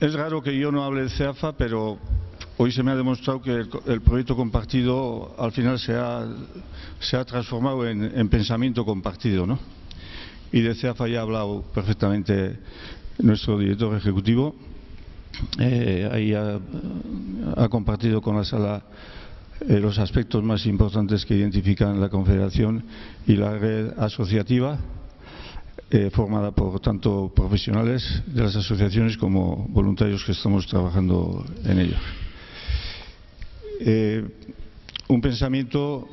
es raro que yo no hable de CEAFA, pero hoy se me ha demostrado que el, proyecto compartido al final se ha, transformado en, pensamiento compartido, ¿no? Y de CEAFA ya ha hablado perfectamente nuestro director ejecutivo. Eh, ahí ha, compartido con la sala eh, los aspectos más importantes que identifican la Confederación y la red asociativa eh, formada por tanto profesionales de las asociaciones como voluntarios que estamos trabajando en ello. Eh, un pensamiento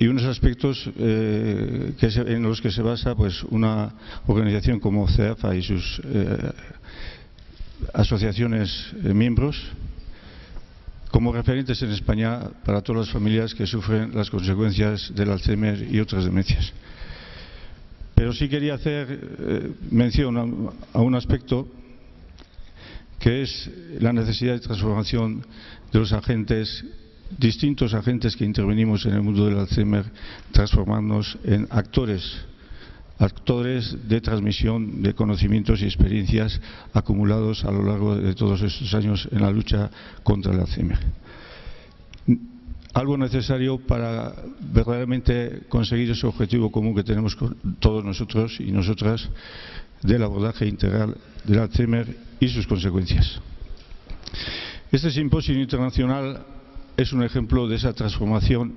y unos aspectos eh, en los que se basa pues una organización como CEAFA y sus asociaciones miembros como referentes en España para todas las familias que sufren las consecuencias del Alzheimer y otras demencias. Pero sí quería hacer eh, mención a, un aspecto que es la necesidad de transformación de los agentes, distintos agentes que intervenimos en el mundo del Alzheimer, transformarnos en actores, actores de transmisión de conocimientos y experiencias acumulados a lo largo de todos estos años en la lucha contra el Alzheimer algo necesario para verdaderamente conseguir ese objetivo común que tenemos todos nosotros y nosotras del abordaje integral del Alzheimer y sus consecuencias. Este simposio internacional es un ejemplo de esa transformación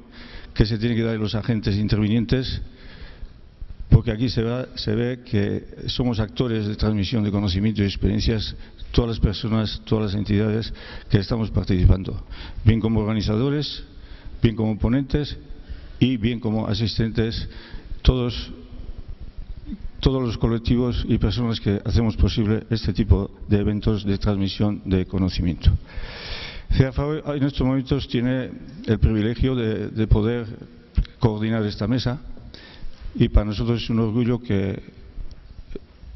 que se tiene que dar en los agentes intervinientes, porque aquí se, se ve que somos actores de transmisión de conocimiento y experiencias todas las personas, todas las entidades que estamos participando, bien como organizadores, bien como ponentes y bien como asistentes, todos, todos los colectivos y personas que hacemos posible este tipo de eventos de transmisión de conocimiento. CEAFA en estos momentos tiene el privilegio de, poder coordinar esta mesa y para nosotros es un orgullo que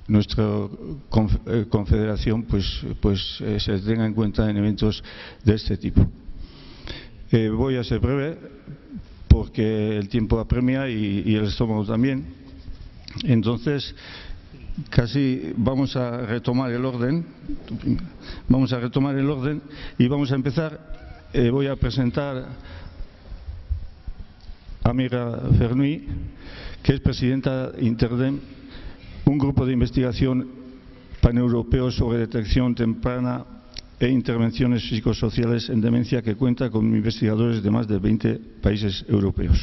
nuestra eh, confederación pues, pues eh, se tenga en cuenta en eventos de este tipo. Eh, voy a ser breve porque el tiempo apremia y, el estómago también. Entonces, casi vamos a retomar el orden. Vamos a retomar el orden y vamos a empezar. Eh, voy a presentar a Mira Fernui, que es presidenta Interdem, un grupo de investigación paneuropeo sobre detección temprana e intervenciones psicosociales en demencia que cuenta con investigadores de más de 20 países europeos.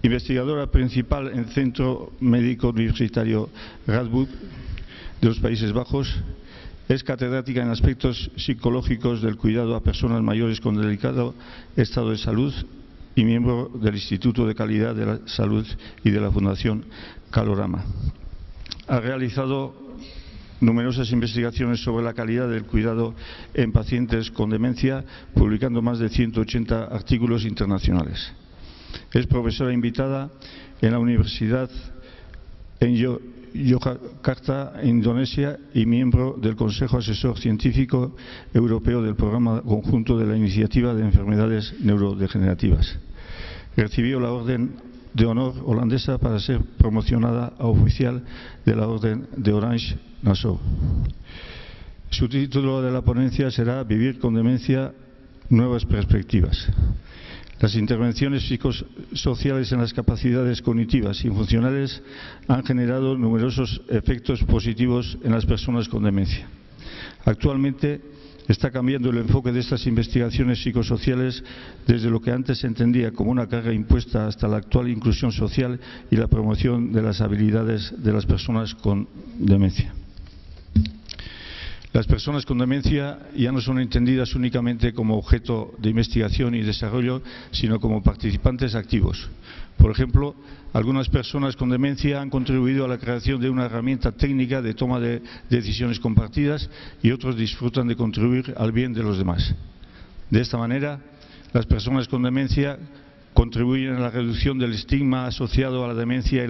Investigadora principal en Centro Médico Universitario Radboud de los Países Bajos, es catedrática en aspectos psicológicos del cuidado a personas mayores con delicado estado de salud y miembro del Instituto de Calidad de la Salud y de la Fundación Calorama. Ha realizado numerosas investigaciones sobre la calidad del cuidado en pacientes con demencia, publicando más de 180 artículos internacionales. Es profesora invitada en la Universidad en Yogyakarta, Indonesia, y miembro del Consejo Asesor Científico Europeo del Programa Conjunto de la Iniciativa de Enfermedades Neurodegenerativas. Recibió la Orden de honor holandesa para ser promocionada a oficial de la Orden de Orange Nassau. Su título de la ponencia será Vivir con demencia, nuevas perspectivas. Las intervenciones psicosociales en las capacidades cognitivas y funcionales han generado numerosos efectos positivos en las personas con demencia. Actualmente, está cambiando el enfoque de estas investigaciones psicosociales desde lo que antes se entendía como una carga impuesta hasta la actual inclusión social y la promoción de las habilidades de las personas con demencia. Las personas con demencia ya no son entendidas únicamente como objeto de investigación y desarrollo, sino como participantes activos. Por ejemplo, algunas personas con demencia han contribuido a la creación de una herramienta técnica de toma de decisiones compartidas y otros disfrutan de contribuir al bien de los demás. De esta manera, las personas con demencia contribuyen a la reducción del estigma asociado a la demencia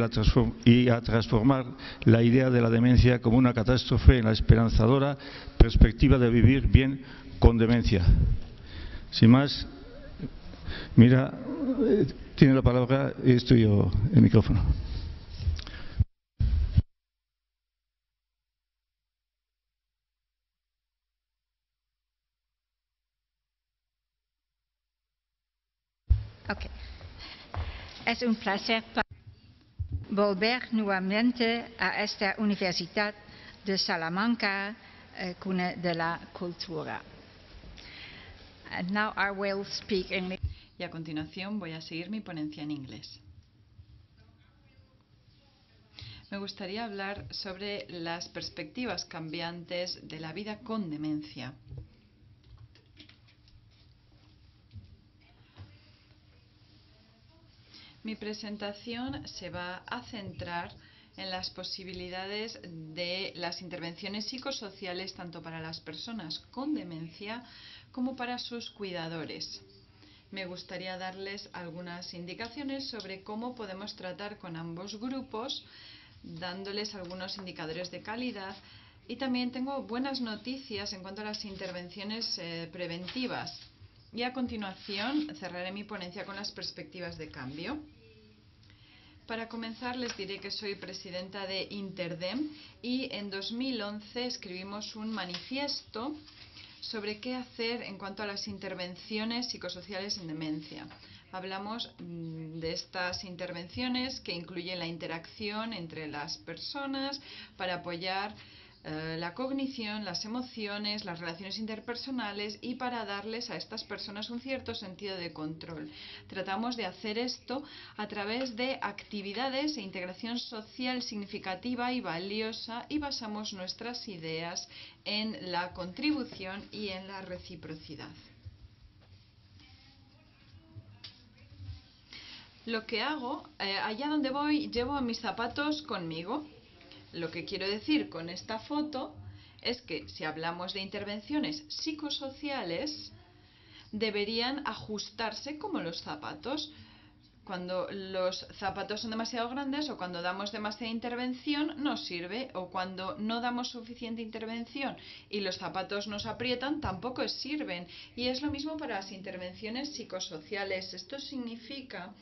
y, a transformar la idea de la demencia como una catástrofe en la esperanzadora perspectiva de vivir bien con demencia. Sin más, mira, eh, tiene la palabra y estoy yo el micrófono. Es un placer volver nuevamente a esta Universidad de Salamanca, eh, cuna de la cultura. And now I will speak English. Y a continuación voy a seguir mi ponencia en inglés. Me gustaría hablar sobre las perspectivas cambiantes de la vida con demencia. Mi presentación se va a centrar en las posibilidades de las intervenciones psicosociales tanto para las personas con demencia como para sus cuidadores. Me gustaría darles algunas indicaciones sobre cómo podemos tratar con ambos grupos, dándoles algunos indicadores de calidad y también tengo buenas noticias en cuanto a las intervenciones eh, preventivas. Y a continuación cerraré mi ponencia con las perspectivas de cambio. Para comenzar les diré que soy presidenta de Interdem y en 2011 escribimos un manifiesto sobre qué hacer en cuanto a las intervenciones psicosociales en demencia. Hablamos mm, de estas intervenciones que incluyen la interacción entre las personas para apoyar eh, la cognición, las emociones, las relaciones interpersonales y para darles a estas personas un cierto sentido de control. Tratamos de hacer esto a través de actividades e integración social significativa y valiosa y basamos nuestras ideas en la contribución y en la reciprocidad. Lo que hago, eh, allá donde voy, llevo mis zapatos conmigo lo que quiero decir con esta foto es que si hablamos de intervenciones psicosociales, deberían ajustarse como los zapatos. Cuando los zapatos son demasiado grandes o cuando damos demasiada intervención no sirve o cuando no damos suficiente intervención y los zapatos nos aprietan tampoco sirven. Y es lo mismo para las intervenciones psicosociales. Esto significa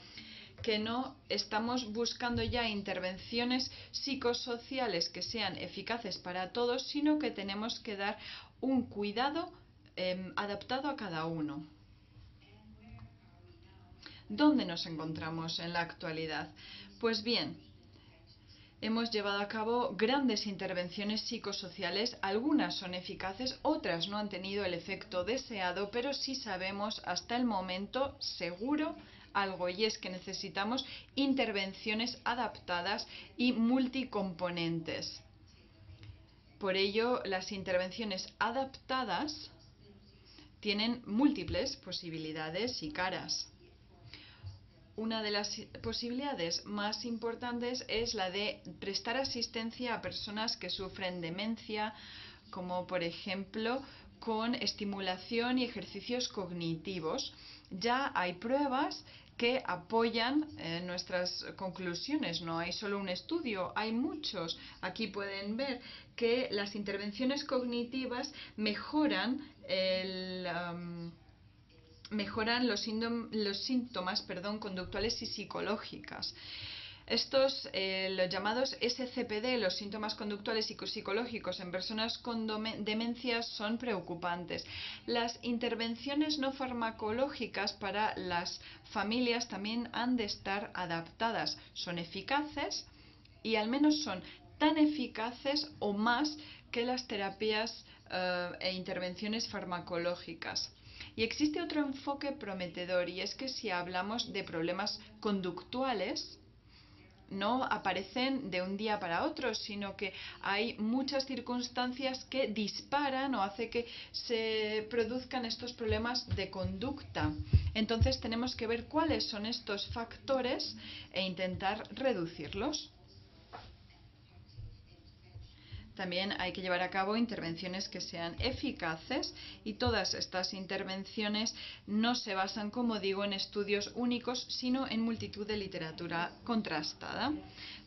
que no estamos buscando ya intervenciones psicosociales que sean eficaces para todos, sino que tenemos que dar un cuidado em, adaptado a cada uno. ¿Dónde nos encontramos en la actualidad? Pues bien, hemos llevado a cabo grandes intervenciones psicosociales, algunas son eficaces, otras no han tenido el efecto deseado, pero sí sabemos hasta el momento seguro algo y es que necesitamos intervenciones adaptadas y multicomponentes. Por ello, las intervenciones adaptadas tienen múltiples posibilidades y caras. Una de las posibilidades más importantes es la de prestar asistencia a personas que sufren demencia, como por ejemplo con estimulación y ejercicios cognitivos. Ya hay pruebas que apoyan eh, nuestras conclusiones. No hay solo un estudio, hay muchos. Aquí pueden ver que las intervenciones cognitivas mejoran mejoran los, los síntomas perdón, conductuales y psicológicas. Estos, eh, los llamados SCPD, los síntomas conductuales y psicológicos en personas con demencias son preocupantes. Las intervenciones no farmacológicas para las familias también han de estar adaptadas. Son eficaces y al menos son tan eficaces o más que las terapias eh, e intervenciones farmacológicas. Y existe otro enfoque prometedor y es que si hablamos de problemas conductuales, no aparecen de un día para otro, sino que hay muchas circunstancias que disparan o hace que se produzcan estos problemas de conducta. Entonces tenemos que ver cuáles son estos factores e intentar reducirlos. También hay que llevar a cabo intervenciones que sean eficaces y todas estas intervenciones no se basan, como digo, en estudios únicos, sino en multitud de literatura contrastada.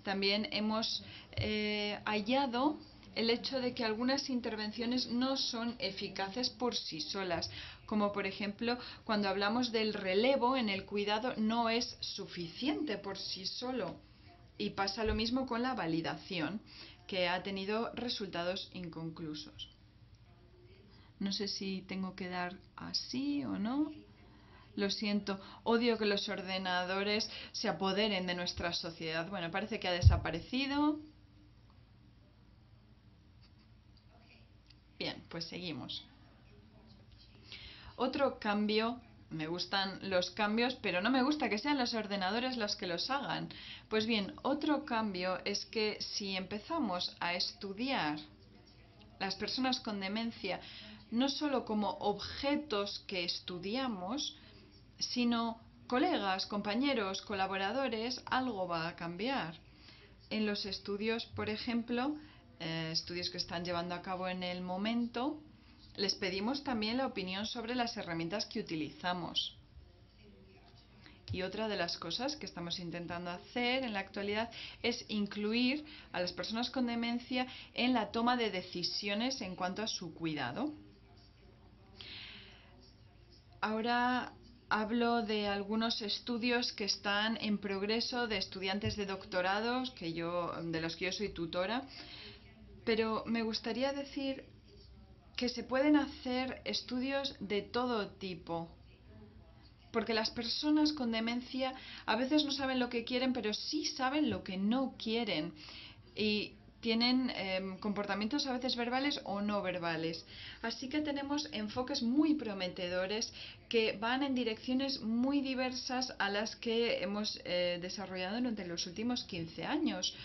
También hemos eh, hallado el hecho de que algunas intervenciones no son eficaces por sí solas, como por ejemplo cuando hablamos del relevo en el cuidado no es suficiente por sí solo. Y pasa lo mismo con la validación que ha tenido resultados inconclusos. No sé si tengo que dar así o no. Lo siento, odio que los ordenadores se apoderen de nuestra sociedad. Bueno, parece que ha desaparecido. Bien, pues seguimos. Otro cambio, me gustan los cambios, pero no me gusta que sean los ordenadores los que los hagan. Pues bien, otro cambio es que si empezamos a estudiar las personas con demencia no solo como objetos que estudiamos, sino colegas, compañeros, colaboradores, algo va a cambiar. En los estudios, por ejemplo, eh, estudios que están llevando a cabo en el momento, les pedimos también la opinión sobre las herramientas que utilizamos. Y otra de las cosas que estamos intentando hacer en la actualidad es incluir a las personas con demencia en la toma de decisiones en cuanto a su cuidado. Ahora hablo de algunos estudios que están en progreso de estudiantes de doctorados que yo, de los que yo soy tutora, pero me gustaría decir que se pueden hacer estudios de todo tipo porque las personas con demencia a veces no saben lo que quieren, pero sí saben lo que no quieren. Y tienen em, comportamientos a veces verbales o no verbales. Así que tenemos enfoques muy prometedores que van en direcciones muy diversas a las que hemos eh, desarrollado durante los últimos 15 años.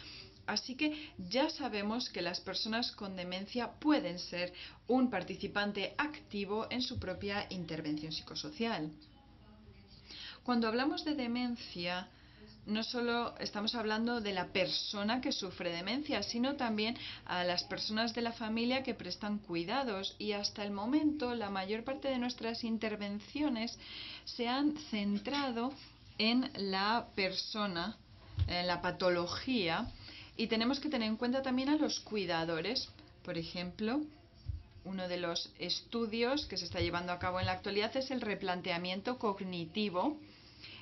Así que ya sabemos que las personas con demencia pueden ser un participante activo en su propia intervención psicosocial. Cuando hablamos de demencia, no solo estamos hablando de la persona que sufre demencia, sino también a las personas de la familia que prestan cuidados. Y hasta el momento, la mayor parte de nuestras intervenciones se han centrado en la persona, en la patología, y tenemos que tener en cuenta también a los cuidadores. Por ejemplo, uno de los estudios que se está llevando a cabo en la actualidad es el replanteamiento cognitivo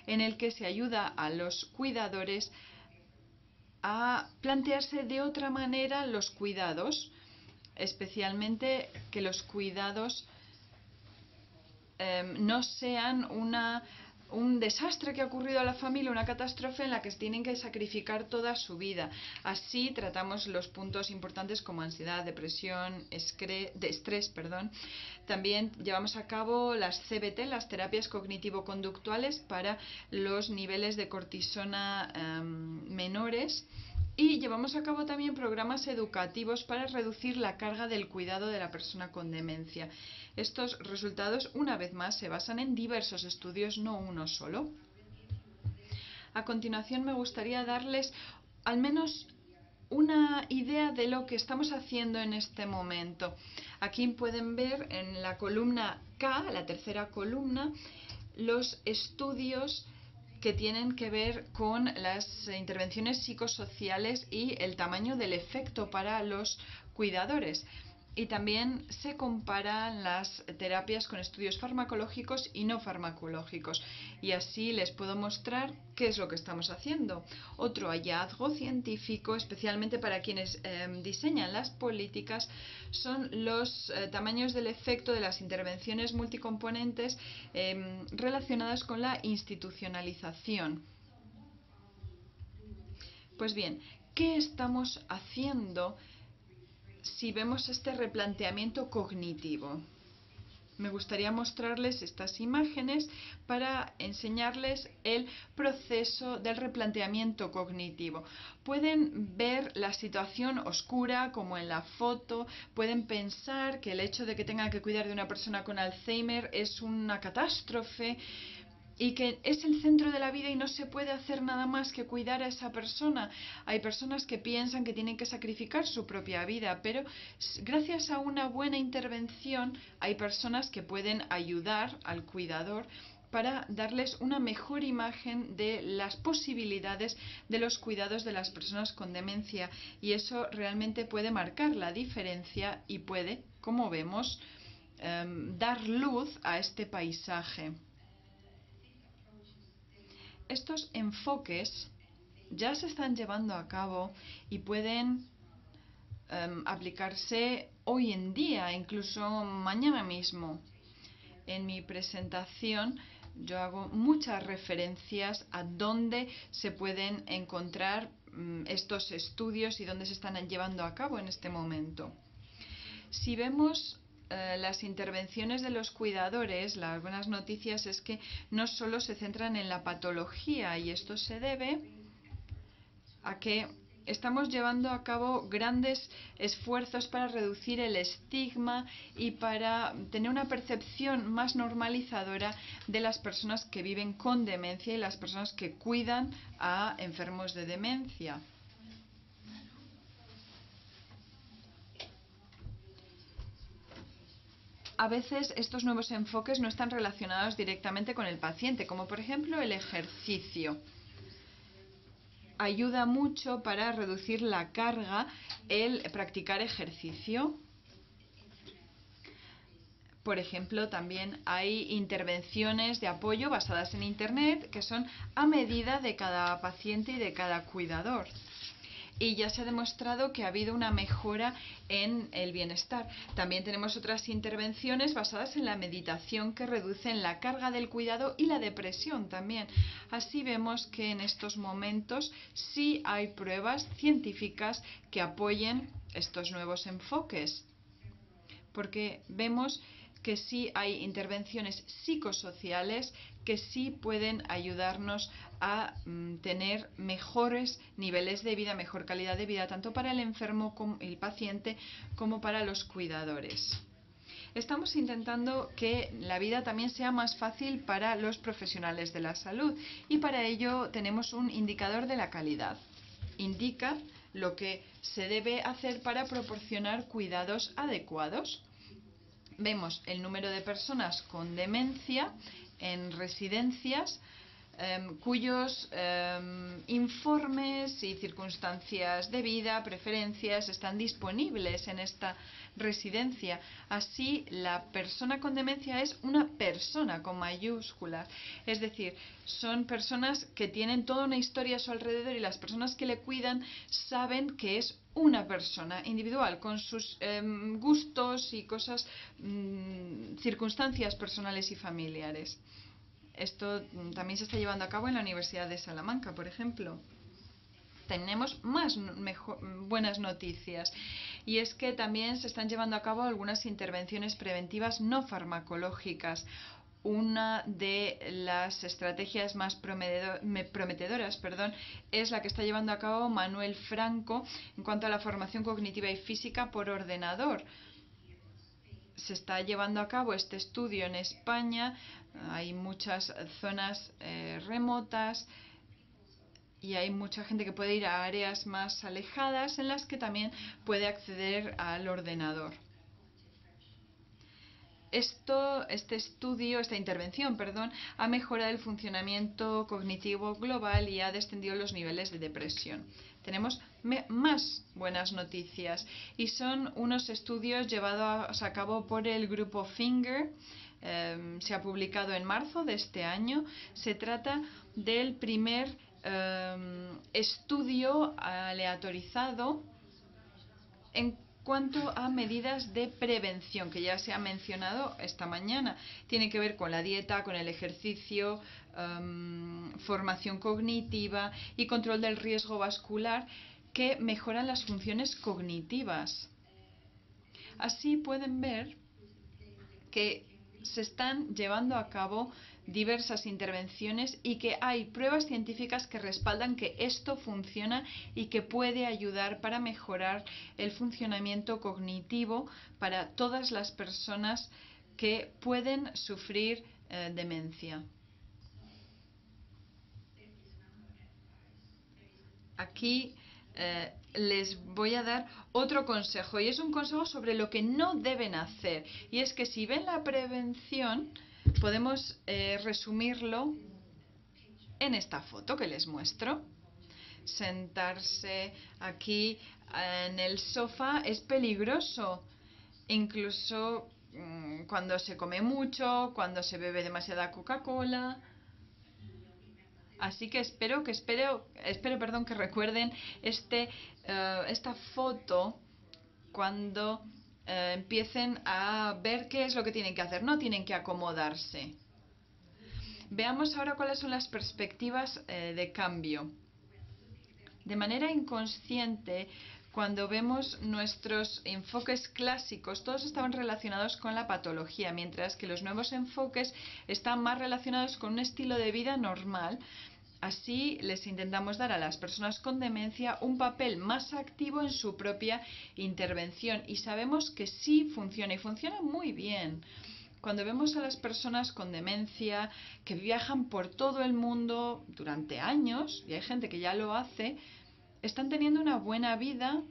en el que se ayuda a los cuidadores a plantearse de otra manera los cuidados, especialmente que los cuidados em, no sean una un desastre que ha ocurrido a la familia, una catástrofe en la que tienen que sacrificar toda su vida. Así tratamos los puntos importantes como ansiedad, depresión, de estrés, perdón. También llevamos a cabo las CBT, las terapias cognitivo-conductuales para los niveles de cortisona em, menores. Y llevamos a cabo también programas educativos para reducir la carga del cuidado de la persona con demencia. Estos resultados, una vez más, se basan en diversos estudios, no uno solo. A continuación me gustaría darles al menos una idea de lo que estamos haciendo en este momento. Aquí pueden ver en la columna K, la tercera columna, los estudios que tienen que ver con las intervenciones psicosociales y el tamaño del efecto para los cuidadores y también se comparan las terapias con estudios farmacológicos y no farmacológicos. Y así les puedo mostrar qué es lo que estamos haciendo. Otro hallazgo científico, especialmente para quienes em, diseñan las políticas, son los eh, tamaños del efecto de las intervenciones multicomponentes em, relacionadas con la institucionalización. Pues bien, ¿qué estamos haciendo? Si vemos este replanteamiento cognitivo. Me gustaría mostrarles estas imágenes para enseñarles el proceso del replanteamiento cognitivo. Pueden ver la situación oscura como en la foto, pueden pensar que el hecho de que tengan que cuidar de una persona con Alzheimer es una catástrofe, y que es el centro de la vida y no se puede hacer nada más que cuidar a esa persona. Hay personas que piensan que tienen que sacrificar su propia vida, pero gracias a una buena intervención hay personas que pueden ayudar al cuidador para darles una mejor imagen de las posibilidades de los cuidados de las personas con demencia y eso realmente puede marcar la diferencia y puede, como vemos, em, dar luz a este paisaje estos enfoques ya se están llevando a cabo y pueden em, aplicarse hoy en día, incluso mañana mismo. En mi presentación yo hago muchas referencias a dónde se pueden encontrar mm, estos estudios y dónde se están llevando a cabo en este momento. Si vemos eh, las intervenciones de los cuidadores, las buenas noticias es que no solo se centran en la patología y esto se debe a que estamos llevando a cabo grandes esfuerzos para reducir el estigma y para tener una percepción más normalizadora de las personas que viven con demencia y las personas que cuidan a enfermos de demencia. A veces estos nuevos enfoques no están relacionados directamente con el paciente, como por ejemplo el ejercicio ayuda mucho para reducir la carga el practicar ejercicio. Por ejemplo, también hay intervenciones de apoyo basadas en Internet que son a medida de cada paciente y de cada cuidador y ya se ha demostrado que ha habido una mejora en el bienestar. También tenemos otras intervenciones basadas en la meditación que reducen la carga del cuidado y la depresión también. Así vemos que en estos momentos sí hay pruebas científicas que apoyen estos nuevos enfoques. Porque vemos que sí hay intervenciones psicosociales que sí pueden ayudarnos a mm, tener mejores niveles de vida, mejor calidad de vida, tanto para el enfermo, como el paciente, como para los cuidadores. Estamos intentando que la vida también sea más fácil para los profesionales de la salud y para ello tenemos un indicador de la calidad. Indica lo que se debe hacer para proporcionar cuidados adecuados vemos el número de personas con demencia en residencias em, cuyos em, informes y circunstancias de vida, preferencias están disponibles en esta residencia. Así, la persona con demencia es una persona con mayúsculas. Es decir, son personas que tienen toda una historia a su alrededor y las personas que le cuidan saben que es una persona individual con sus em, gustos y cosas, mm, circunstancias personales y familiares. Esto también se está llevando a cabo en la Universidad de Salamanca, por ejemplo. Tenemos más buenas noticias. Y es que también se están llevando a cabo algunas intervenciones preventivas no farmacológicas. Una de las estrategias más prometedoras perdón, es la que está llevando a cabo Manuel Franco en cuanto a la formación cognitiva y física por ordenador se está llevando a cabo este estudio en España. Hay muchas zonas eh, remotas y hay mucha gente que puede ir a áreas más alejadas en las que también puede acceder al ordenador. Esto, este estudio, esta intervención, perdón, ha mejorado el funcionamiento cognitivo global y ha descendido los niveles de depresión. Tenemos más buenas noticias y son unos estudios llevados a cabo por el grupo Finger. Em, se ha publicado en marzo de este año. Se trata del primer Em, estudio aleatorizado en cuanto a medidas de prevención, que ya se ha mencionado esta mañana. Tiene que ver con la dieta, con el ejercicio, em, formación cognitiva y control del riesgo vascular que mejoran las funciones cognitivas. Así pueden ver que se están llevando a cabo diversas intervenciones y que hay pruebas científicas que respaldan que esto funciona y que puede ayudar para mejorar el funcionamiento cognitivo para todas las personas que pueden sufrir eh, demencia. Aquí eh, les voy a dar otro consejo y es un consejo sobre lo que no deben hacer. Y es que si ven la prevención, podemos eh, resumirlo en esta foto que les muestro. Sentarse aquí en el sofá es peligroso, incluso mm, cuando se come mucho, cuando se bebe demasiada Coca-Cola. Así que espero que espero, espero perdón, que recuerden este, eh, esta foto cuando eh, empiecen a ver qué es lo que tienen que hacer, no tienen que acomodarse. Veamos ahora cuáles son las perspectivas eh, de cambio. De manera inconsciente, cuando vemos nuestros enfoques clásicos, todos estaban relacionados con la patología, mientras que los nuevos enfoques están más relacionados con un estilo de vida normal. Así les intentamos dar a las personas con demencia un papel más activo en su propia intervención y sabemos que sí funciona y funciona muy bien. Cuando vemos a las personas con demencia que viajan por todo el mundo durante años, y hay gente que ya lo hace, están teniendo una buena vida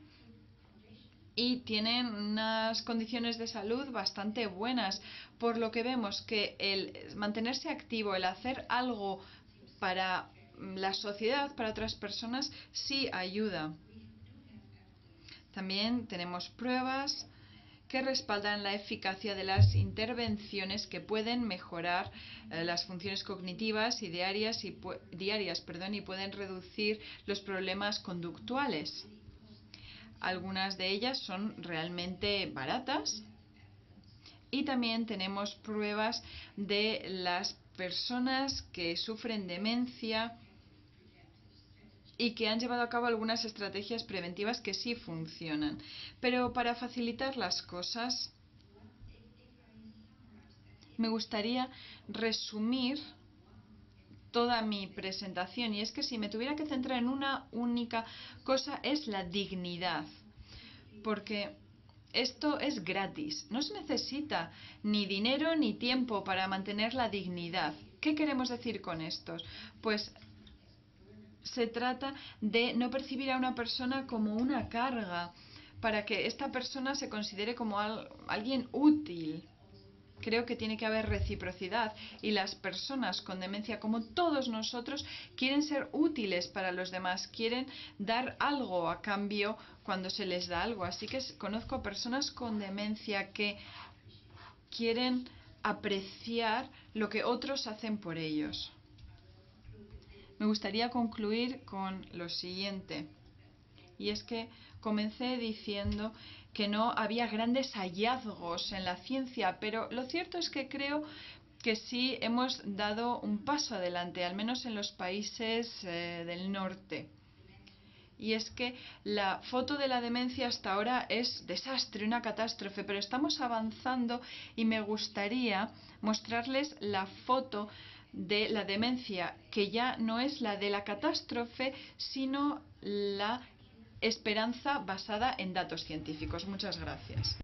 y tienen unas condiciones de salud bastante buenas, por lo que vemos que el mantenerse activo, el hacer algo para la sociedad, para otras personas, sí ayuda. También tenemos pruebas que respaldan la eficacia de las intervenciones que pueden mejorar eh, las funciones cognitivas y diarias, y, diarias perdón, y pueden reducir los problemas conductuales. Algunas de ellas son realmente baratas y también tenemos pruebas de las personas que sufren demencia y que han llevado a cabo algunas estrategias preventivas que sí funcionan. Pero para facilitar las cosas, me gustaría resumir toda mi presentación y es que si me tuviera que centrar en una única cosa es la dignidad porque esto es gratis, no se necesita ni dinero ni tiempo para mantener la dignidad. ¿Qué queremos decir con esto? Pues se trata de no percibir a una persona como una carga, para que esta persona se considere como alguien útil. Creo que tiene que haber reciprocidad y las personas con demencia, como todos nosotros, quieren ser útiles para los demás, quieren dar algo a cambio cuando se les da algo. Así que conozco personas con demencia que quieren apreciar lo que otros hacen por ellos. Me gustaría concluir con lo siguiente. Y es que comencé diciendo que no había grandes hallazgos en la ciencia, pero lo cierto es que creo que sí hemos dado un paso adelante, al menos en los países eh, del norte. Y es que la foto de la demencia hasta ahora es desastre, una catástrofe, pero estamos avanzando y me gustaría mostrarles la foto de la demencia, que ya no es la de la catástrofe, sino la esperanza basada en datos científicos. Muchas gracias.